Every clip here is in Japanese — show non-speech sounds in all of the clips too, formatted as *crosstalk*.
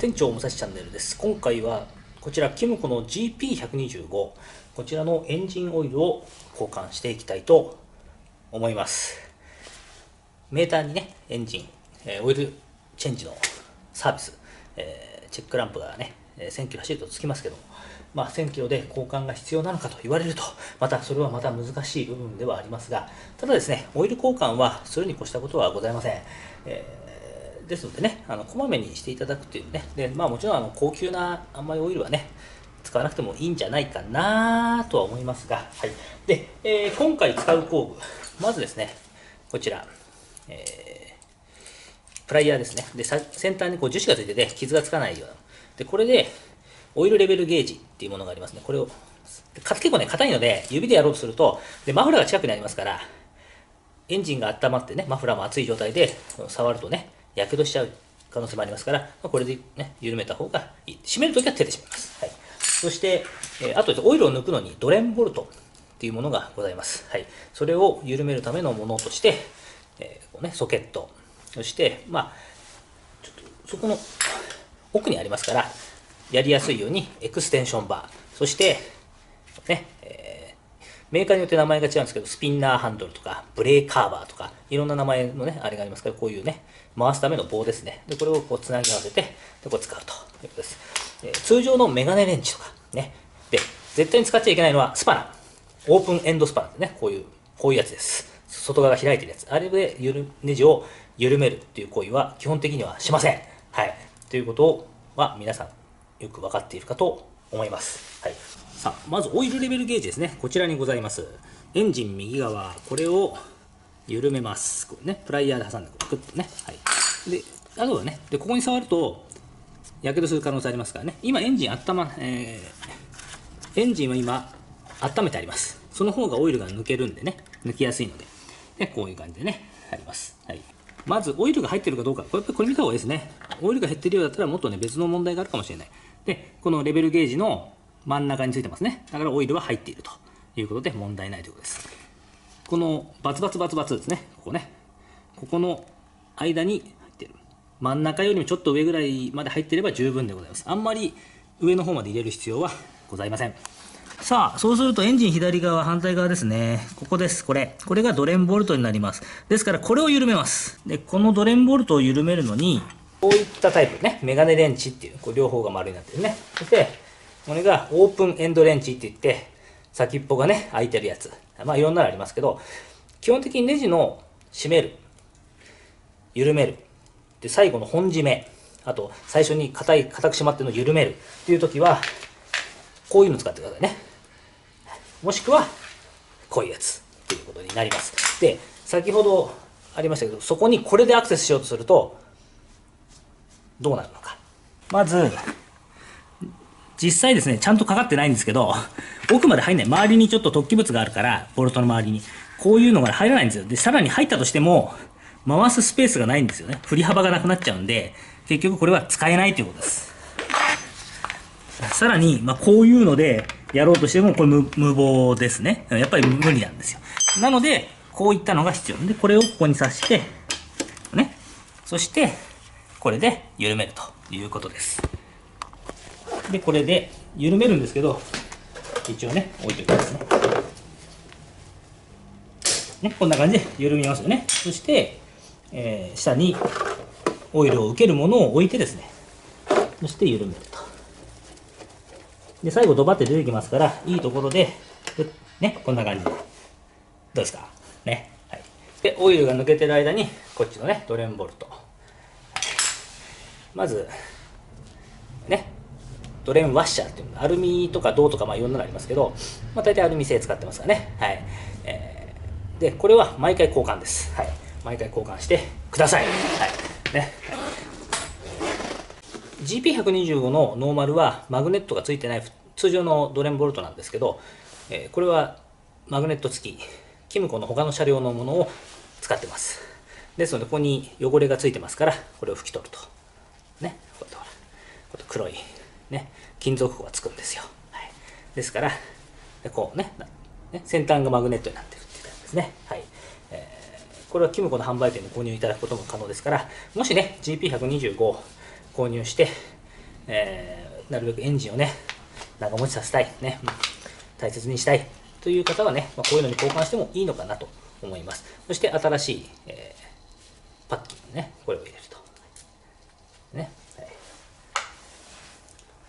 店長武蔵チャンネルです。今回はこちらキムコの GP125 こちらのエンジンオイルを交換していきたいと思います。メーターにねエンジン、えー、オイルチェンジのサービス、えー、チェックランプがね1000キロ走るとつきますけどまあ、1000キロで交換が必要なのかと言われると、またそれはまた難しい部分ではありますが、ただですね、オイル交換はするに越したことはございません。えー、ですのでね、あのこまめにしていただくというね、でまあ、もちろんあの高級なあんまりオイルはね、使わなくてもいいんじゃないかなとは思いますが、はい。で、えー、今回使う工具、まずですね、こちら、えー、プライヤーですね。で、先端にこう樹脂がついてて傷がつかないような。で、これで、オイルレベルゲージっていうものがありますね。これを、結構ね、硬いので、指でやろうとすると、で、マフラーが近くにありますから、エンジンが温まってね、マフラーも熱い状態で触るとね、やけどしちゃう可能性もありますから、まこれでね、緩めた方がいい。締めるときは手で締めます。はい。そして、えー、あとオイルを抜くのにドレンボルトっていうものがございます。はい。それを緩めるためのものとして、えー、こうね、ソケット。そして、まあ、ちょっと、そこの奥にありますから、やりやすいようにエクステンションバー、そして、メーカーによって名前が違うんですけど、スピンナーハンドルとか、ブレーカーバーとか、いろんな名前のね、あれがありますから、こういうね、回すための棒ですね。で、これをこうつなぎ合わせて、で、こう使うということです。え、通常のメガネレンチとか、ね。で、絶対に使っちゃいけないのは、スパナ。オープンエンドスパナってね、こういう、こういうやつです。外側が開いてるやつ。あれでゆるネジを緩めるっていう行為は基本的にはしません。はい。ということは皆さんよく分かっているかと思います。はい。さあ、まずオイルレベルゲージですね。こちらにございます。エンジン右側、これを緩めます。こうね、プライヤーで挟んで、クッとね。はい。で、あとはね、で、ここに触ると、やけどする可能性ありますからね。今、エンジン温ま、えー、エンジンは今、温めてあります。その方がオイルが抜けるんでね、抜きやすいので。で、こういう感じでね、あります。はい。まず、オイルが入ってるかどうか。これ、これ見た方がいいですね。オイルが減ってるようだったら、もっとね、別の問題があるかもしれない。で、このレベルゲージの真ん中についてますね。だからオイルは入っているということで問題ないということです。このバツバツバツバツですね。ここね。ここの間に入ってる。真ん中よりもちょっと上ぐらいまで入ってれば十分でございます。あんまり上の方まで入れる必要はございません。さあ、そうするとエンジン左側、反対側ですね。ここです、これ。これがドレンボルトになります。ですから、これを緩めます。で、このドレンボルトを緩めるのに、こういったタイプね、メガネレンチっていう、こう両方が丸になってるね。そして、これがオープンエンドレンチって言って、先っぽがね、開いてるやつ。まあいろんなのありますけど、基本的にネジの締める、緩める、で、最後の本締め、あと、最初に硬い、硬く締まってるの緩めるっていう時は、こういうの使ってくださいね。もしくは、こういうやつっていうことになります。で、先ほどありましたけど、そこにこれでアクセスしようとすると、どうなるのか。まず、実際ですね、ちゃんとかかってないんですけど、*laughs* 奥まで入んない。周りにちょっと突起物があるから、ボルトの周りに。こういうのが入らないんですよ。で、さらに入ったとしても、回すスペースがないんですよね。振り幅がなくなっちゃうんで、結局これは使えないということです。さらに、まあ、こういうのでやろうとしても、これ無無謀ですね。やっぱり無理なんですよ。なので、こういったのが必要。で、これをここに刺して、ね。そして、これで緩めるということです。で、これで緩めるんですけど、一応ね、置いておきますね。ね、こんな感じで緩みますよね。そして、えー、下にオイルを受けるものを置いてですね、そして緩めると。で、最後ドバって出てきますから、いいところで、ね、こんな感じで。どうですか？ね。はい。で、オイルが抜けてる間に、こっちのね、ドレンボルト。まず、ね、ドレンワッシャーっていうアルミとか銅とかまあいろんなのありますけど、まあ、大体アルミ製使ってますからね。はい。えー、で、これは毎回交換です。はい。毎回交換してください。はい。ね。GP125 のノーマルはマグネットがついてない通常のドレンボルトなんですけど、えー、これはマグネット付き、キムコの他の車両のものを使ってます。ですので、ここに汚れがついてますから、これを拭き取ると。ね、こうやってほら、黒い、ね、金属粉がつくんですよ。はい、ですから、こうねね、先端がマグネットになってるっていう感じですね。はいえー、これはキムコの販売店で購入いただくことも可能ですから、もしね、GP125 を購入して、えー、なるべくエンジンをね、長持ちさせたい、ね、大切にしたいという方はね、まあ、こういうのに交換してもいいのかなと思います。そして新しい、えー、パッキンね、これを入れると。ね。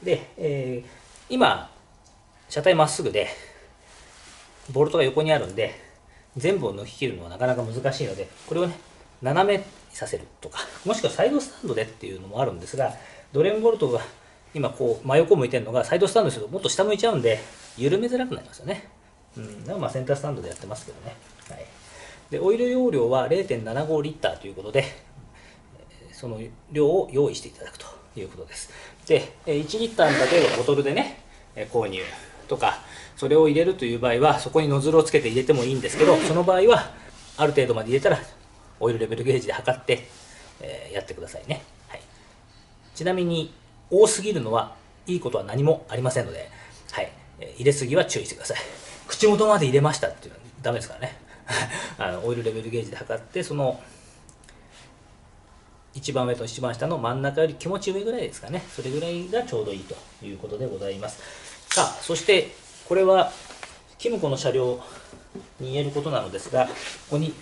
で、えー、今、車体まっすぐで、ボルトが横にあるんで、全部を抜き切るのはなかなか難しいので、これをね、斜めさせるとか、もしくはサイドスタンドでっていうのもあるんですが、ドレンボルトが今こう真横向いてるのがサイドスタンドですけど、もっと下向いちゃうんで、緩めづらくなりますよね。うん、だからまあセンタースタンドでやってますけどね。はい、でオイル容量は0.75リッターということで、その量を用意していただくということです。で、1リッターの例えばボトルでね、購入とか、それを入れるという場合は、そこにノズルをつけて入れてもいいんですけど、その場合は、ある程度まで入れたら、オイルレベルゲージで測って、えー、やってくださいね。はい、ちなみに、多すぎるのはいいことは何もありませんので、はい、入れすぎは注意してください。口元まで入れましたっていうのはダメですからね。*laughs* あのオイルレベルゲージで測って、その一番上と一番下の真ん中より気持ち上ぐらいですかね。それぐらいがちょうどいいということでございます。さあ、そしてこれはキムコの車両に言えることなのですが、ここに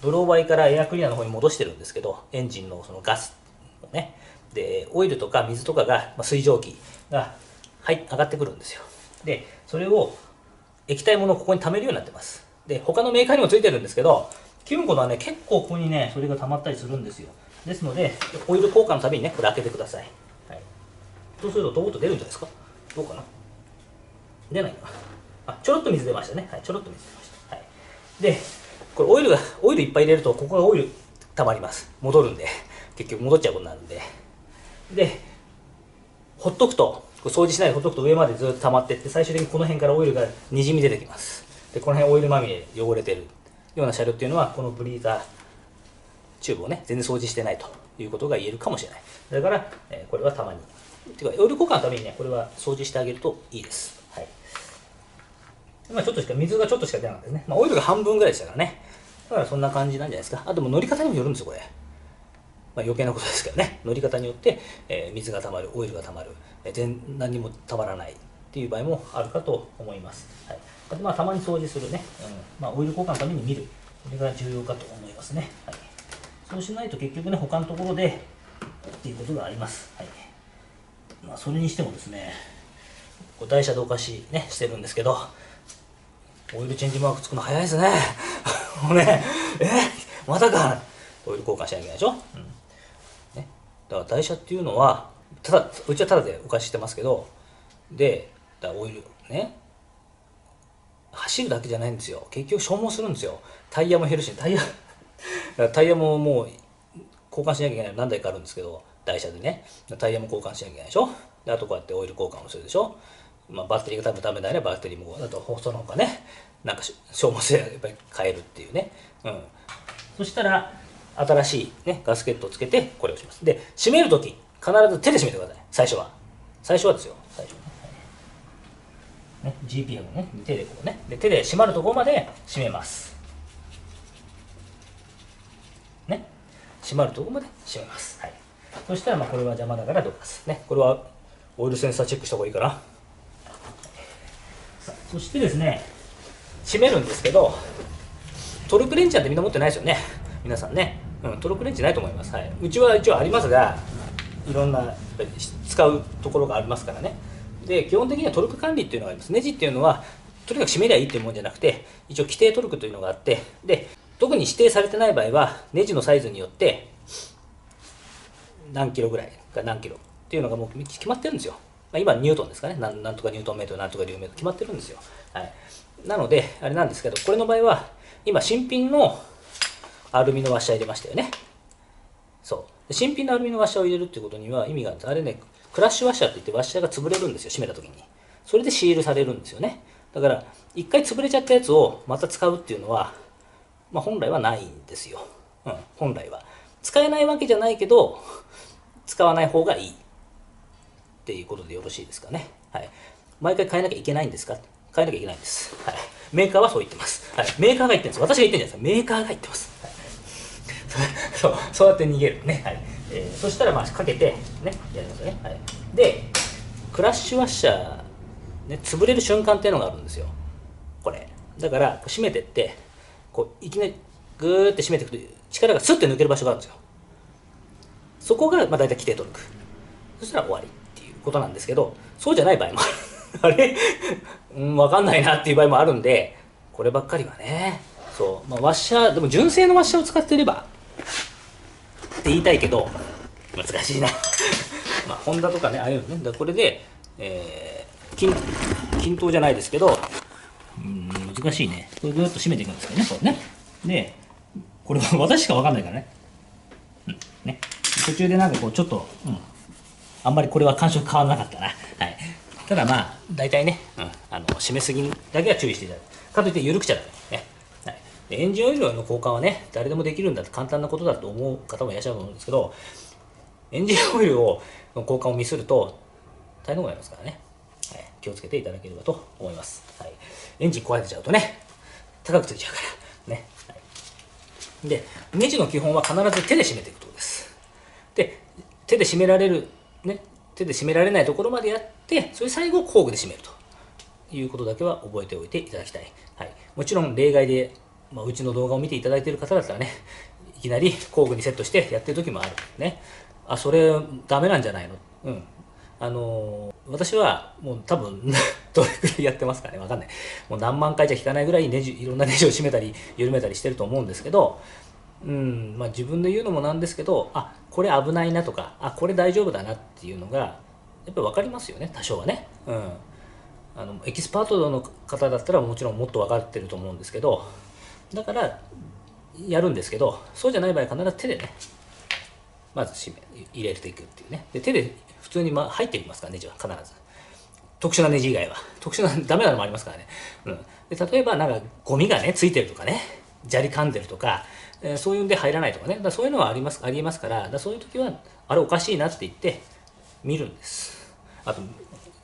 ブローバイからエアクリアの方に戻してるんですけど、エンジンのそのガスをね、で、オイルとか水とかが、ま、水蒸気が、はい、上がってくるんですよ。で、それを液体ものをここに溜めるようになってます。で、他のメーカーにもついてるんですけど、キムコのはね、結構ここにね、それが溜まったりするんですよ。ですので、オイル交換のたびにね、これ開けてください。はい。そうすると、ドボッと出るんじゃないですか？どうかな？出ないか？なあ、ちょろっと水出ましたね。はい、ちょろっと水出ました。はい。で、これオイルが、オイルいっぱい入れると、ここがオイル溜まります。戻るんで。結局戻っちゃうことになるんで。で、ほっとくと、掃除しないでほっとくと上までずっと溜まっていって、最終的にこの辺からオイルがにじみ出てきます。で、この辺オイルまみれ汚れてるような車両っていうのは、このブリーザーチューブをね、全然掃除してないということが言えるかもしれない。だから、えー、これはたまに。ていうか、オイル交換のためにね、これは掃除してあげるといいです。はい。まあちょっとしか、水がちょっとしか出なかったですね。まあオイルが半分ぐらいでしたからね。だからそんな感じなんじゃないですか。あともう乗り方にもよるんですよ、これ。まあ、余計なことですけどね、乗り方によって、えー、水がたまる、オイルがたまる、えー、全何にもたまらないっていう場合もあるかと思います。はい、あとまあたまに掃除するね、うんまあ、オイル交換のために見る、これが重要かと思いますね。はい、そうしないと結局ね、他のところでっていうことがあります。はいまあ、それにしてもですね、こう台車同化し、ね、してるんですけど、オイルチェンジマークつくの早いですね。*laughs* もうね、え？またかオイル交換しなきゃいけないでしょ、うんね、だから台車っていうのは、ただ、うちはただでお貸ししてますけど、で、だオイルね、走るだけじゃないんですよ。結局消耗するんですよ。タイヤも減るし、タイヤ、タイヤももう交換しなきゃいけない何台かあるんですけど、台車でね、タイヤも交換しなきゃいけないでしょ。で、あとこうやってオイル交換をするでしょ。まあ、バッテリーが多分ダメだね、バッテリーも、あとその他ね、なんか消耗性やっぱり変えるっていうね。うん。そしたら、新しい、ね、ガスケットをつけてこれをします。で、閉めるとき、必ず手で閉めてください。最初は。最初はですよ。最初ね。GP をね、手でこうね。で、手で閉まるところまで閉めます。ね。閉まるところまで閉めます。はい。そしたら、まあ、これは邪魔だからどかす。ね。これはオイルセンサーチェックした方がいいかな。さそしてですね、閉めるんですけど、トルクレンチャーってみんな持ってないですよね。皆さんね、うん、トルクレンチないと思います、はい、うちは一応ありますがいろんな使うところがありますからねで基本的にはトルク管理っていうのがありますネジっていうのはとにかく締めりゃいいっていうもんじゃなくて一応規定トルクというのがあってで特に指定されてない場合はネジのサイズによって何キロぐらいか何キロっていうのがもう決まってるんですよ、まあ、今ニュートンですかねなんとかニュートンメートルなんとかリューメートル決まってるんですよ、はい、なのであれなんですけどこれの場合は今新品のアルミのワッシャー入れましたよね。そう。新品のアルミのワッシャーを入れるっていうことには意味があって、あれね、クラッシュワッシャーって言ってワッシャーが潰れるんですよ、閉めた時に。それでシールされるんですよね。だから、一回潰れちゃったやつをまた使うっていうのは、まあ、本来はないんですよ。うん、本来は。使えないわけじゃないけど、使わない方がいい。っていうことでよろしいですかね。はい。毎回変えなきゃいけないんですか？変えなきゃいけないんです。はい。メーカーはそう言ってます。はい。メーカーが言ってるんです。私が言ってるんじゃないですか。メーカーが言ってます。はいそうそうやって逃げるね、はいえー、そしたらまあかけてねやりますよね、はい、でクラッシュワッシャー、ね、潰れる瞬間っていうのがあるんですよこれだから締めてってこういきなりグーって締めていくと力がスッて抜ける場所があるんですよ。そこがまあ大体規定トルクそしたら終わりっていうことなんですけどそうじゃない場合もある。*laughs* あれ、うん、分かんないなっていう場合もあるんでこればっかりはね。そう、まあ、ワッシャーでも純正のワッシャーを使っていればって言いたいけど難しいな。*laughs* まあホンダとかねああいうのね。だこれで、えー、均均等じゃないですけどうん。難しいね。これぐっと締めていくんですけどねこれね。でこれは *laughs* 私しか分かんないからね,、うん、ね。途中でなんかこうちょっと、うん、あんまりこれは感触変わらなかったな。はい。ただまあ大体ね、うん、あの締めすぎだけは注意していただく。かといって緩くちゃダメ。ね。エンジンオイルの交換はね、誰でもできるんだって簡単なことだと思う方もいらっしゃると思うんですけど、エンジンオイルをの交換をミスると大変なことになりますからね、はい、気をつけていただければと思います。はい、エンジン壊れちゃうとね、高くついちゃうからね。で、ネジの基本は必ず手で締めていくことです。で、手で締められる、ね、手で締められないところまでやって、それ最後工具で締めるということだけは覚えておいていただきたい。はい、もちろん例外でまあ、うちの動画を見ていただいている方だったらね、いきなり工具にセットしてやってる時もある。ね。あ、それダメなんじゃないの？うん。あの、私はもう多分 *laughs* どれくらいやってますかねわかんない。もう何万回じゃ引かないぐらいネジ、いろんなネジを締めたり、緩めたりしてると思うんですけど、うん、まあ自分で言うのもなんですけど、あ、これ危ないなとか、あ、これ大丈夫だなっていうのが、やっぱり分かりますよね、多少はね。うん。あの、エキスパートの方だったらもちろんもっと分かってると思うんですけど、だからやるんですけどそうじゃない場合必ず手でねまず締め入れていくっていうねで手で普通にま入っていきますからネジは必ず。特殊なネジ以外は。特殊なダメなのもありますからね、うん、で例えばなんかゴミがねついてるとかね。砂利噛んでるとか、えー、そういうんで入らないとかね。だそういうのはありますありますから。だそういう時はあれおかしいなって言って見るんです。あと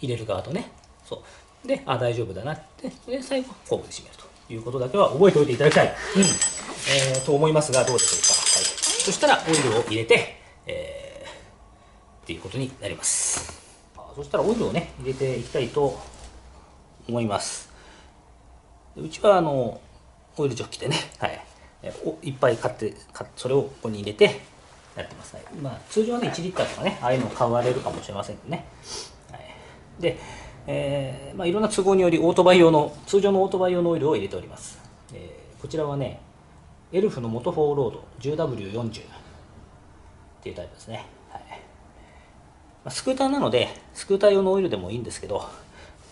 入れる側とね。そう。であ大丈夫だなって。で最後工具で締めるということだけは覚えておいていただきたい、うん。えー、と思いますが、どうでしょうか。はい、そしたらオイルを入れて、えー、っていうことになります。そしたらオイルをね、入れていきたいと思います。うちはあのオイルジョッキでね、はい、おいっぱい買ってそれをここに入れてやってます、はい。まあ、通常はね1リッターとかねああいうのを買われるかもしれませんけどね、はい、でえー、まあ、いろんな都合によりオートバイ用の通常のオートバイ用のオイルを入れております、えー、こちらはねエルフの元フォーロード 10W40 っていうタイプですね、スクーターなのでスクーター用のオイルでもいいんですけど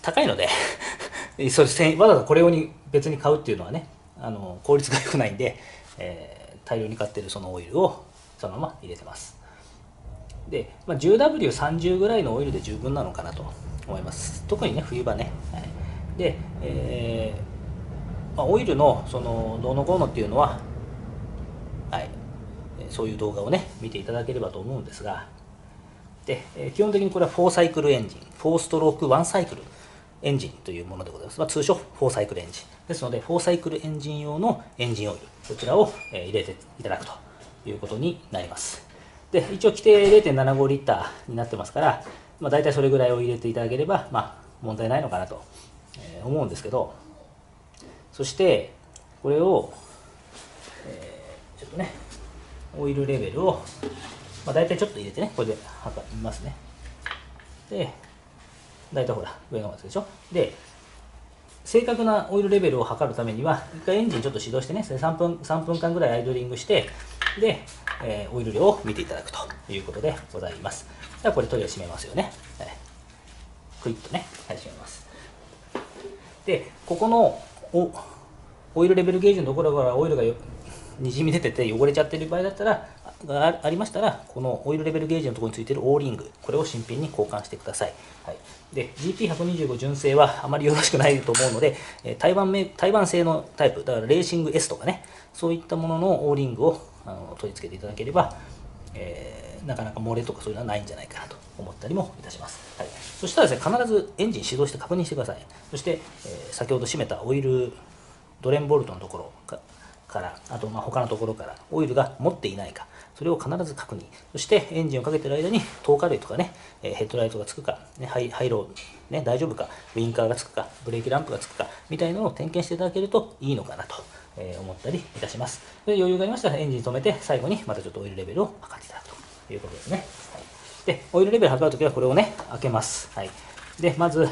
高いので *laughs* それわざわざこれ用に別に買うっていうのはねあの効率が良くないんで、えー、大量に買ってるそのオイルをそのまま入れてます。で、まあ、10W30 ぐらいのオイルで十分なのかなと思います。特にね冬場ね、はい、で、えー、まあ、オイルのそのどうのこうのっていうのは、はい、そういう動画をね見ていただければと思うんですが、え基本的にこれは4サイクルエンジン4ストローク1サイクルエンジンというものでございます、まあ、通称4サイクルエンジン。ですので4サイクルエンジン用のエンジンオイルこちらをえ入れていただくということになります。で一応規定0.75リッターになってますからまあ、大体それぐらいを入れていただければ、まあ、問題ないのかなと思うんですけど。そしてこれを、えー、ちょっとねオイルレベルを、まあ、大体ちょっと入れてねこれで測りますね。で大体ほら上の方でしょ。で正確なオイルレベルを測るためには一回エンジンちょっと始動してね3分 ,3 分間ぐらいアイドリングしてで、えー、オイル量を見ていただくということでございます。じゃあこれ取りを閉めますよね、はい、クイッとね、はい、閉めます。でここのおオイルレベルゲージのところからオイルがにじみ出てて汚れちゃってる場合だったらがありましたらこのオイルレベルゲージのところについてるオーリングこれを新品に交換してください、はい、で GP125 純正はあまりよろしくないと思うので台湾台湾製のタイプだからレーシング S とかねそういったもののオーリングをあの取り付けていただければ、えーなかなか漏れとかそういうのはないんじゃないかなと思ったりもいたします。はい、そしたらですね、必ずエンジン始動して確認してください。そして、えー、先ほど締めたオイル、ドレンボルトのところから、あとまあ他のところからオイルが漏っていないか、それを必ず確認。そしてエンジンをかけてる間に灯火類とかね、ヘッドライトがつくか、ね、ハイハイロー、ね、大丈夫か、ウインカーがつくか、ブレーキランプがつくか、みたいなのを点検していただけるといいのかなと。え思ったりいたします。で余裕がありましたらエンジン止めて最後にまたちょっとオイルレベルを測っていただくということですね。はい、で、オイルレベル測るときはこれをね、開けます。はい。で、まず、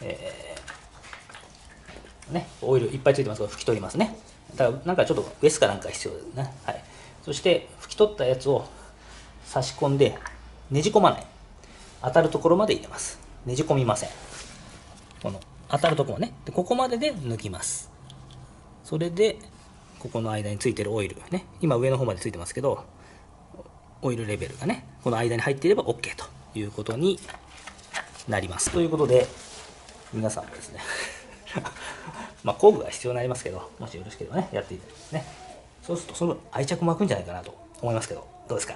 えー、ね、オイルいっぱいついてますから拭き取りますね。だからなんかちょっとウエスかなんか必要ですね。はい。そして拭き取ったやつを差し込んでねじ込まない。当たるところまで入れます。ねじ込みません。この当たるところね。でここまでで抜きます。それでここの間についてるオイルね今上の方までついてますけどオイルレベルがねこの間に入っていれば OK ということになりますということで皆さんもですねまあ工具が必要になりますけどもしよろしければねやっていただきますね。そうするとその愛着も湧くんじゃないかなと思いますけどどうですか？